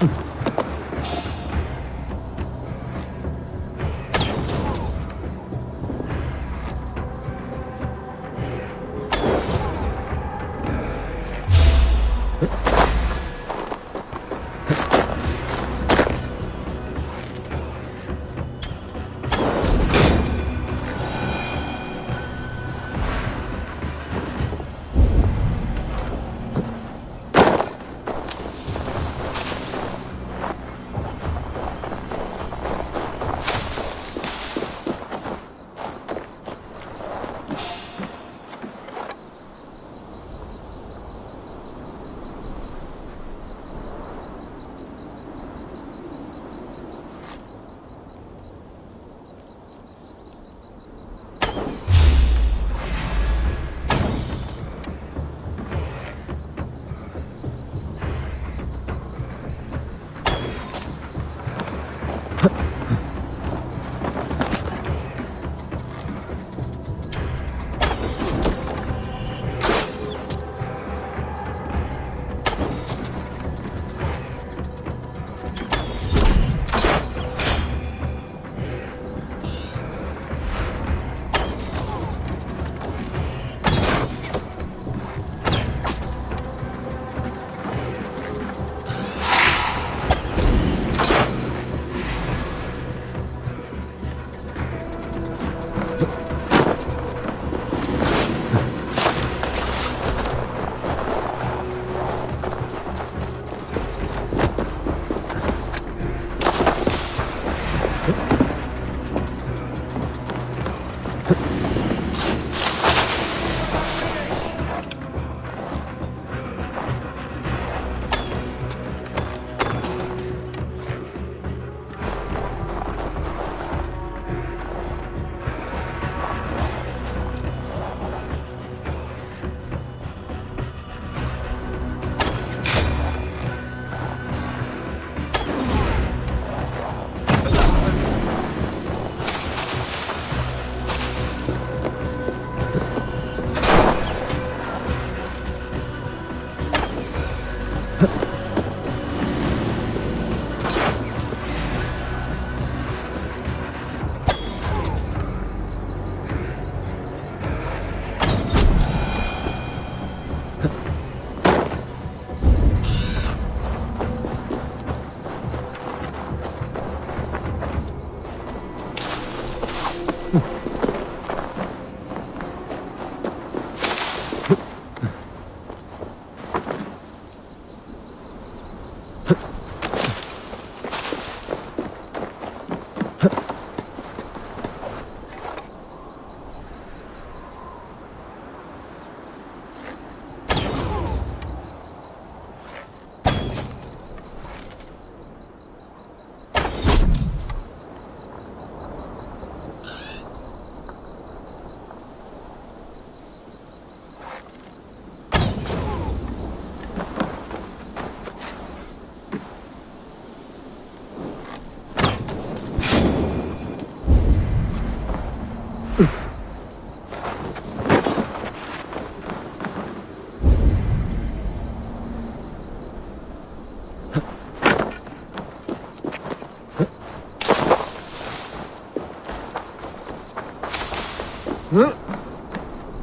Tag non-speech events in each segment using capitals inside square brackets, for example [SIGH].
Huh? [LAUGHS]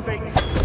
have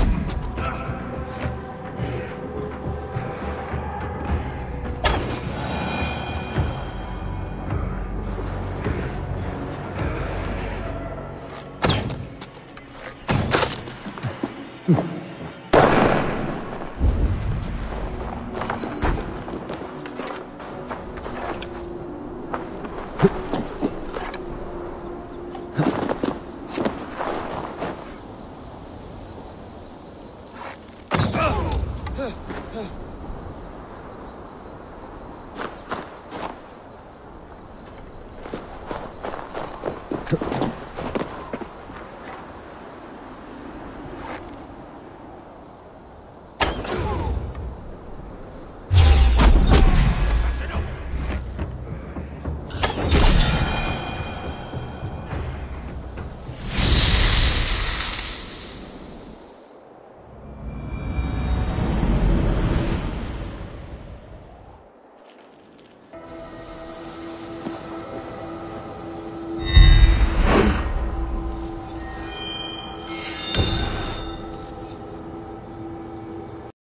Huh, huh.